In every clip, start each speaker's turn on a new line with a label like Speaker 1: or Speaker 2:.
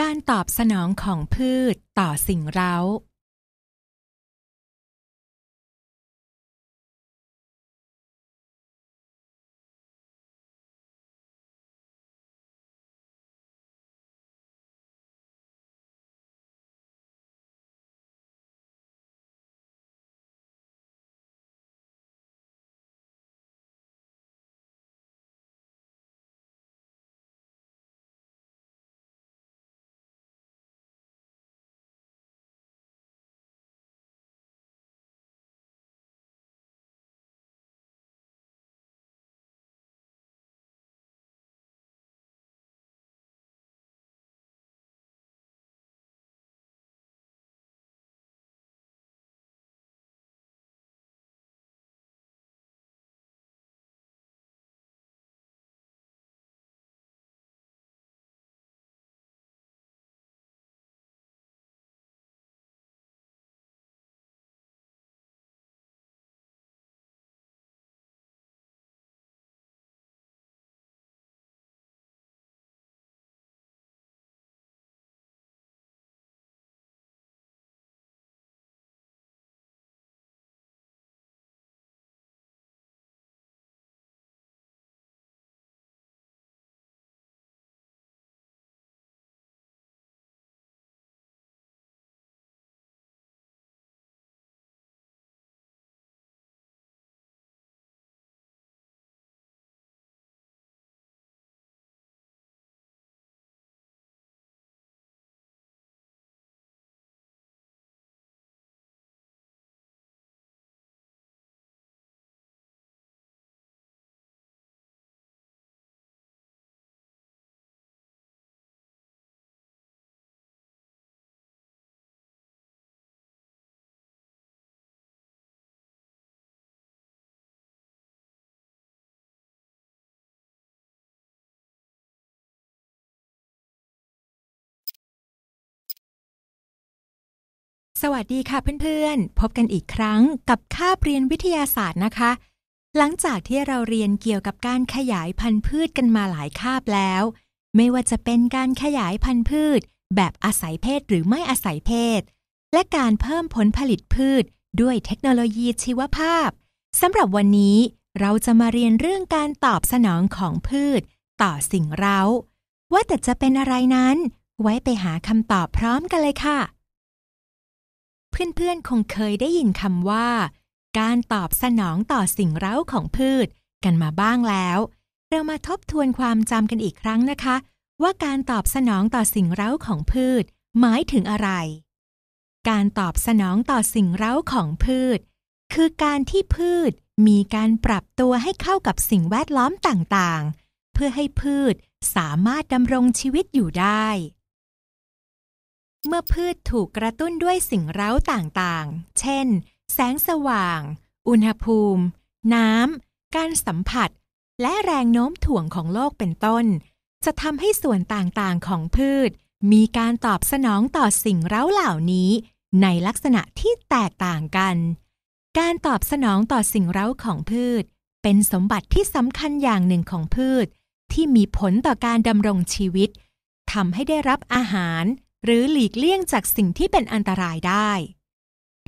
Speaker 1: การตอบสนองของพืชต่อสิ่งเร้า สวัสดีค่ะเพื่อนๆ พบกันอีกครั้งกับคาบเรียนวิทยาศาสตร์นะคะ หลังจากที่เราเรียนเกี่ยวกับการขยายพันธุ์พืชกันมาหลายคาบแล้ว ไม่ว่าจะเป็นการขยายพันธุ์พืช แบบอาศัยเพศหรือไม่อาศัยเพศ และการเพิ่มผลผลิตพืช ด้วยเทคโนโลยีชีวภาพสำหรับวันนี้เราจะมาเรียนเรื่องการตอบสนองของพืช ต่อสิ่งเร้า ว่าแต่จะเป็นอะไรนั้น ไว้ไปหาคำตอบพร้อมกันเลยค่ะ เพื่อนๆคงเคยได้ยินคำว่า การตอบสนองต่อสิ่งเร้าของพืชกันมาบ้างแล้ว เรามาทบทวนความจำกันอีกครั้งนะคะ ว่าการตอบสนองต่อสิ่งเร้าของพืช หมายถึงอะไร การตอบสนองต่อสิ่งเร้าของพืช คือการที่พืชมีการปรับตัวให้เข้ากับสิ่งแวดล้อมต่างๆ เพื่อให้พืชสามารถดำรงชีวิตอยู่ได้ เมื่อพืชถูกกระตุ้นด้วยสิ่งเร้าต่างๆ เช่น แสงสว่าง อุณหภูมิ น้ำ การสัมผัส และแรงโน้มถ่วงของโลกเป็นต้น จะทำให้ส่วนต่างๆ ของพืช มีการตอบสนองต่อสิ่งเร้าเหล่านี้ ในลักษณะที่แตกต่างกัน การตอบสนองต่อสิ่งเร้าของพืช เป็นสมบัติที่สำคัญอย่างหนึ่งของพืช ที่มีผลต่อการดำรงชีวิตทำให้ได้รับอาหาร หรือหลีกเลี่ยงจากสิ่งที่เป็นอันตรายได้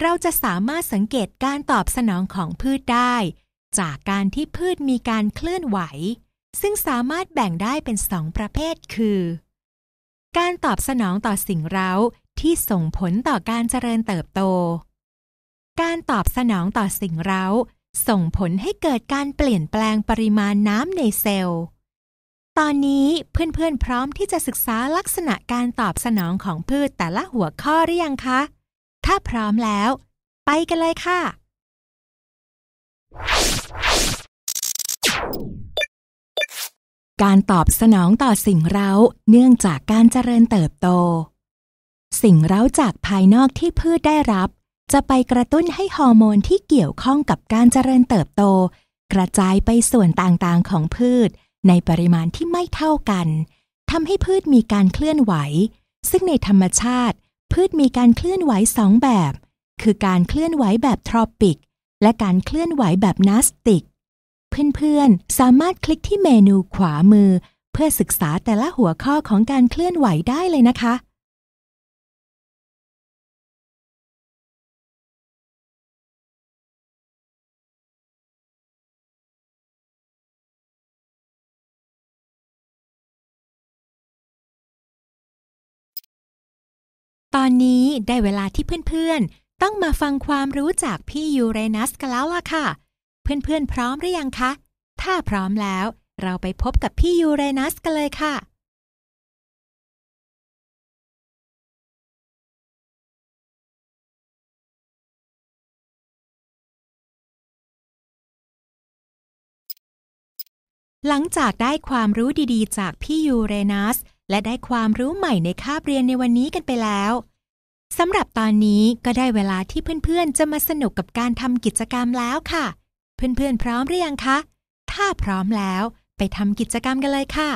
Speaker 1: เราจะสามารถสังเกตการตอบสนองของพืชได้ จากการที่พืชมีการเคลื่อนไหว ซึ่งสามารถแบ่งได้เป็นสองประเภทคือ การตอบสนองต่อสิ่งเร้าที่ส่งผลต่อการเจริญเติบโต การตอบสนองต่อสิ่งเร้า ส่งผลให้เกิดการเปลี่ยนแปลงปริมาณน้ำในเซลล์ ตอนนี้เพื่อนๆพร้อมที่จะศึกษาลักษณะการตอบสนองของพืชแต่ละหัวข้อหรือยังคะ ถ้าพร้อมแล้ว ไปกันเลยค่ะ การตอบสนองต่อสิ่งเร้าเนื่องจากการเจริญเติบโต สิ่งเร้าจากภายนอกที่พืชได้รับ จะไปกระตุ้นให้ฮอร์โมนที่เกี่ยวข้องกับการเจริญเติบโต กระจายไปส่วนต่างๆของพืช ในปริมาณที่ไม่เท่ากันทำให้พืชมีการเคลื่อนไหว ซึ่งในธรรมชาติ พืชมีการเคลื่อนไหวสองแบบ คือการเคลื่อนไหวแบบทรอปิก และการเคลื่อนไหวแบบนาสติก เพื่อนๆ สามารถคลิกที่เมนูขวามือ เพื่อศึกษาแต่ละหัวข้อของการเคลื่อนไหวได้เลยนะคะ ตอนนี้ได้เวลาที่เพื่อนๆ ต้องมาฟังความรู้จากพี่ยูเรนัสกันแล้วล่ะค่ะ เพื่อนๆ พร้อมหรือยังคะ ถ้าพร้อมแล้ว เราไปพบกับพี่ยูเรนัสกันเลยค่ะ หลังจากได้ความรู้ดีๆ จากพี่ยูเรนัส และได้ความรู้ใหม่ในคาบเรียนในวันนี้กันไปแล้วสำหรับตอนนี้ก็ได้เวลาที่เพื่อนๆ จะมาสนุกกับการทำกิจกรรมแล้วค่ะ เพื่อนๆ พร้อมหรือยังคะ ถ้าพร้อมแล้ว ไปทำกิจกรรมกันเลยค่ะ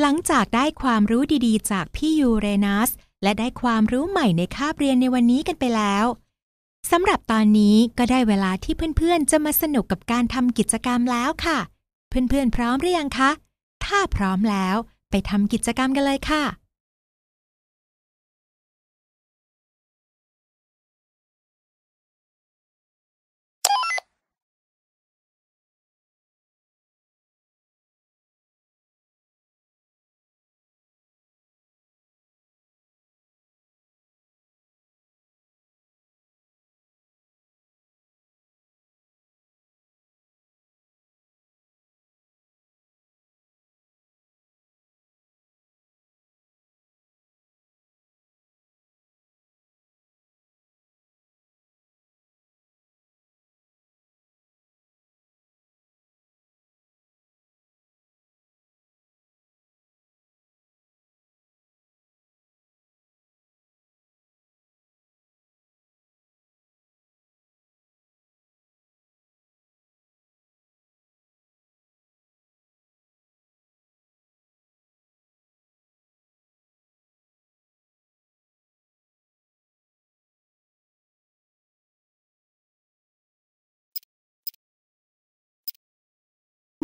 Speaker 1: หลังจากได้ความรู้ดีๆ จากพี่ยูเรนัส และได้ความรู้ใหม่ในคาบเรียนในวันนี้กันไปแล้วสำหรับตอนนี้ก็ได้เวลาที่เพื่อนๆ จะมาสนุกกับการทำกิจกรรมแล้วค่ะ เพื่อนๆ พร้อมหรือยังคะ ถ้าพร้อมแล้วไปทำกิจกรรมกันเลยค่ะ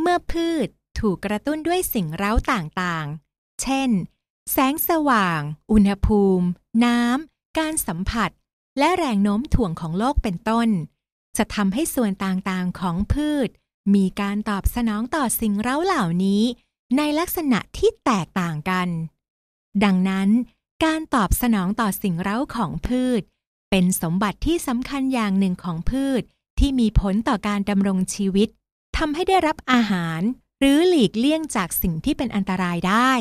Speaker 1: เมื่อพืชถูกกระตุ้นด้วยสิ่งเร้าต่างๆ เช่น แสงสว่าง อุณหภูมิ น้ำ การสัมผัส และแรงโน้มถ่วงของโลกเป็นต้น จะทำให้ส่วนต่างๆของพืช มีการตอบสนองต่อสิ่งเร้าเหล่านี้ ในลักษณะที่แตกต่างกัน ดังนั้น การตอบสนองต่อสิ่งเร้าของพืช เป็นสมบัติที่สำคัญอย่างหนึ่งของพืชที่มีผลต่อการดำรงชีวิต ทำให้ได้รับอาหาร หรือหลีกเลี่ยงจากสิ่งที่เป็นอันตรายได้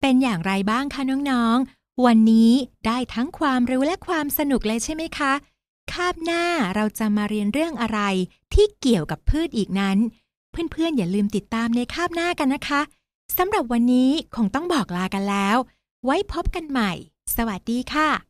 Speaker 1: เป็นอย่างไรบ้างคะน้องๆ วันนี้ได้ทั้งความรู้และความสนุกเลยใช่ไหมคะ คาบหน้าเราจะมาเรียนเรื่องอะไรที่เกี่ยวกับพืชอีกนั้น เพื่อนๆ อย่าลืมติดตามในคาบหน้ากันนะคะสำหรับวันนี้คงต้องบอกลากันแล้ว ไว้พบกันใหม่ สวัสดีค่ะ